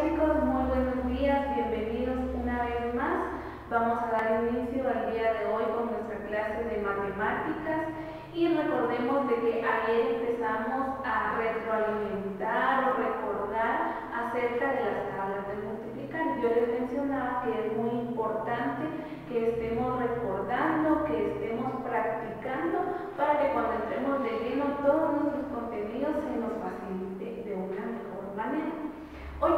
chicos, muy buenos días, bienvenidos una vez más. Vamos a dar inicio al día de hoy con nuestra clase de matemáticas y recordemos de que ayer empezamos a retroalimentar o recordar acerca de las tablas de multiplicar. Yo les mencionaba que es muy importante que estemos recordando, que estemos practicando para que cuando entremos de lleno todos nuestros contenidos se nos facilite de una mejor manera. Hoy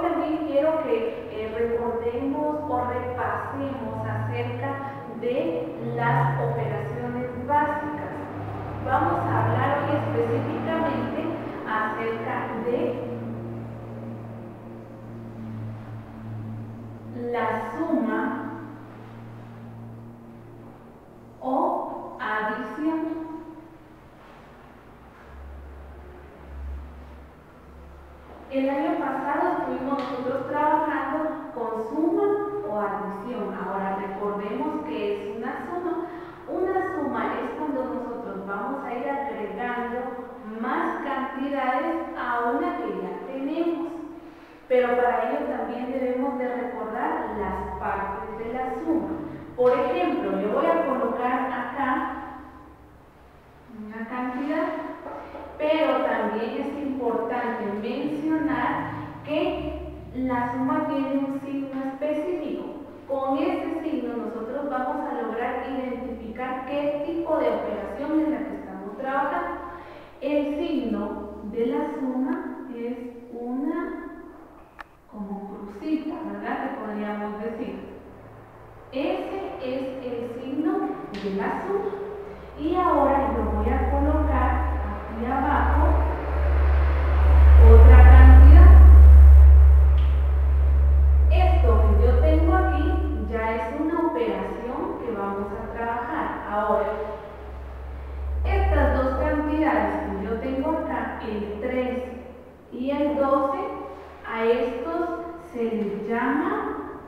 nosotros trabajando con suma o adición. Ahora recordemos que es una suma. Una suma es cuando nosotros vamos a ir agregando más cantidades a una que ya tenemos. Pero para ello también debemos de recordar las partes de la suma. Por ejemplo, yo voy a colocar acá una cantidad pero también es importante mencionar que la suma tiene un signo específico. Con este signo nosotros vamos a lograr identificar qué tipo de operación es la que estamos trabajando. El signo de la suma es una como crucita, ¿verdad? Que podríamos decir. Ese es el signo de la suma. Y ahora lo voy a colocar el 3 y el 12, a estos se les llama,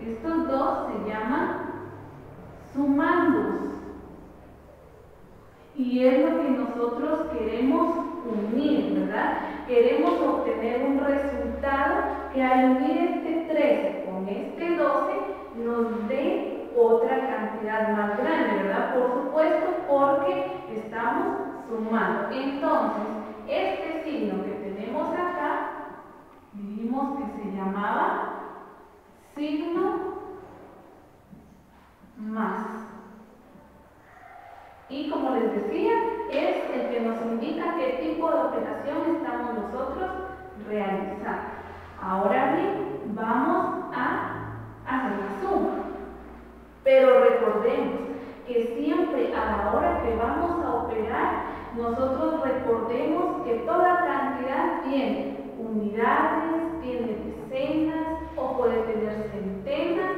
estos dos se llaman sumandos y es lo que nosotros queremos unir, ¿verdad? Queremos obtener un resultado que al unir este 13 con este 12 nos dé otra cantidad más grande, ¿verdad? Por supuesto, porque estamos sumando. Entonces, este signo que tenemos acá, dijimos que se llamaba signo más. Y como les decía, es el que nos indica qué tipo de operación estamos nosotros realizando. Ahora bien, vamos a hacer la suma. Pero recordemos que siempre a la hora que vamos nosotros recordemos que toda cantidad tiene unidades, tiene decenas o puede tener centenas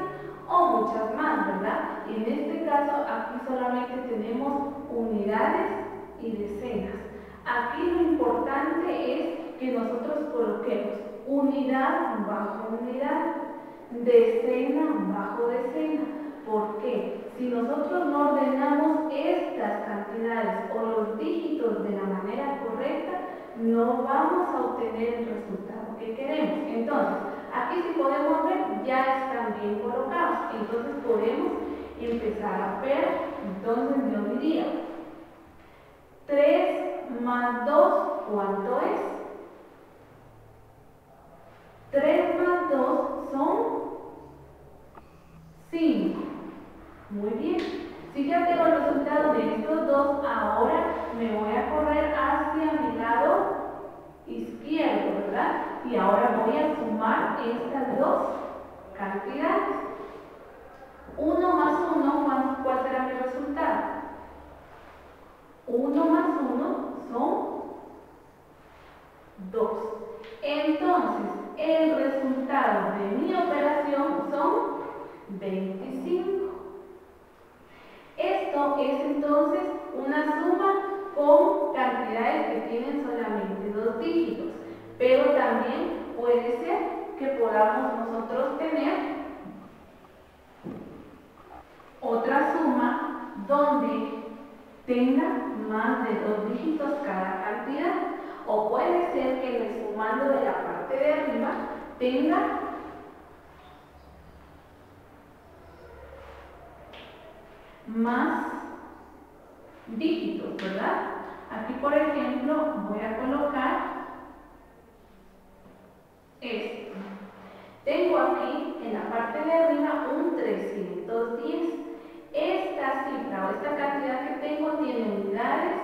o muchas más, ¿verdad? En este caso, aquí solamente tenemos unidades y decenas. Aquí lo importante es que nosotros coloquemos unidad bajo unidad, decena bajo decena. ¿Por qué? Si nosotros no ordenamos estas cantidades o los dígitos de la manera correcta, no vamos a obtener el resultado que queremos. Entonces, aquí si podemos ver, ya están bien colocados. Entonces podemos empezar a ver. Entonces yo diría, 3 más 2, ¿cuánto es? 3 más 2 son 5. Muy bien. Si ya tengo el resultado de estos dos, ahora me voy a correr hacia mi lado izquierdo, ¿verdad? Y ahora voy a sumar estas dos cantidades. 1 más 1, ¿cuál será mi resultado? 1 más 1 son 2. Entonces, el resultado de mi operación son 25. Esto es entonces una suma con cantidades que tienen solamente dos dígitos, pero también puede ser que podamos nosotros tener otra suma donde tenga más de dos dígitos cada cantidad. O puede ser que el sumando de la parte de arriba tenga más dígitos, ¿verdad? Aquí, por ejemplo, voy a colocar esto. Tengo aquí en la parte de arriba un 310. Esta cifra o esta cantidad que tengo tiene unidades,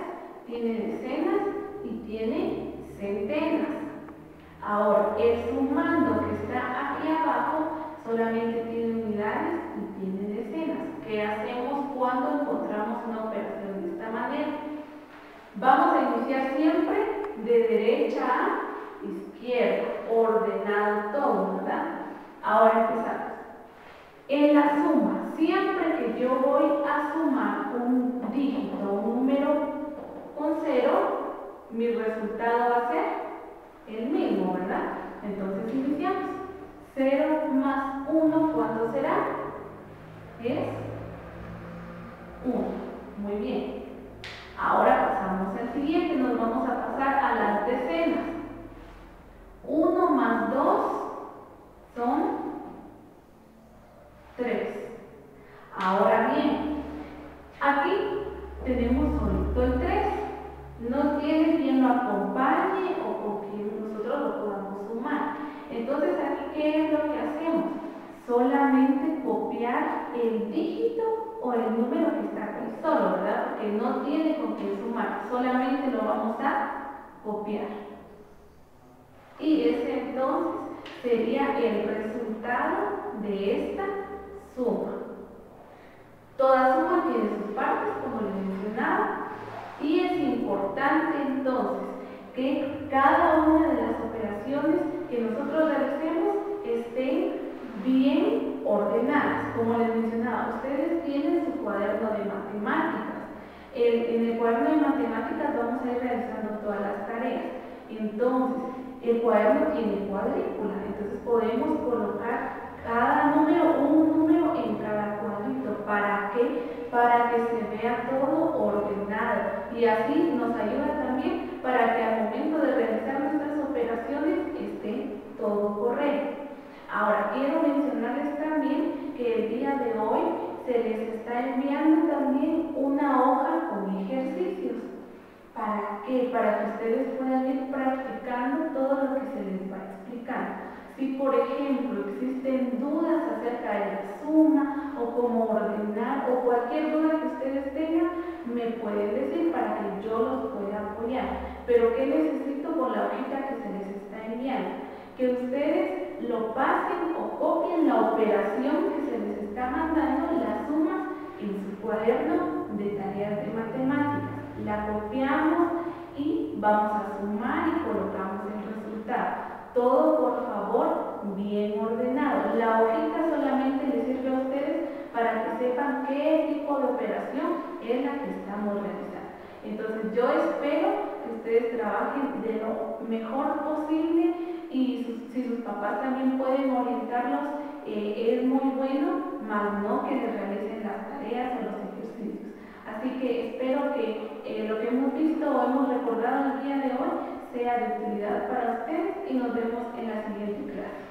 tiene decenas y tiene centenas. Ahora, el sumando que está aquí abajo solamente tiene unidades y tiene decenas. ¿Qué hacemos cuando encontramos una operación de esta manera? Vamos a iniciar siempre de derecha a izquierda, ordenado todo, ¿verdad? Ahora empezamos. En la suma, siempre que yo voy a sumar un dígito, un número con cero, mi resultado va a ser el mismo, ¿verdad? Entonces iniciamos. 0 más 1, ¿cuánto será? Es 1. Muy bien. Ahora pasamos al siguiente, nos vamos a pasar a las decenas. 1 más 2 son 3. Ahora bien, aquí tenemos solito el 3. No tiene quien lo acompañe o con quien nosotros lo podamos sumar. Entonces aquí, ¿qué es lo que hacemos? Solamente copiar el dígito o el número que está aquí solo, ¿verdad? Porque no tiene con qué sumar, solamente lo vamos a copiar. Y ese entonces sería el resultado de esta suma. Toda suma tiene sus partes, como les mencionaba, y es importante entonces que cada una de las operaciones que nosotros realicemos estén bien ordenadas. Como les mencionaba, ustedes tienen su cuaderno de matemáticas. en el cuaderno de matemáticas vamos a ir realizando todas las tareas. Entonces, el cuaderno tiene cuadrícula, entonces podemos colocar cada número, un número en cada cuadrito. ¿Para qué? Para que se vea todo ordenado y así nos ayuda también para que al momento de realizar nuestras operaciones esté todo correcto. Ahora, quiero mencionarles que el día de hoy se les está enviando también una hoja con ejercicios. ¿Para qué? Para que ustedes puedan ir practicando todo lo que se les va explicando. Si, por ejemplo, existen dudas acerca de la suma o cómo ordenar o cualquier duda que ustedes tengan, me pueden decir para que yo los pueda apoyar. Pero ¿qué necesito con hojita que se les está enviando? Que ustedes lo pasen o copien la operación que se les está mandando, la suma, en su cuaderno de tareas de matemáticas. La copiamos y vamos a sumar y colocamos el resultado. Todo, por favor, bien ordenado. La hojita solamente les sirve a ustedes para que sepan qué tipo de operación es la que estamos realizando. Entonces, yo espero que ustedes trabajen de lo mejor posible y si sus papás también pueden orientarlos, eh, es muy bueno, más no que les realicen las tareas o los ejercicios. Así que espero que eh, lo que hemos visto o hemos recordado el día de hoy sea de utilidad para ustedes y nos vemos en la siguiente clase.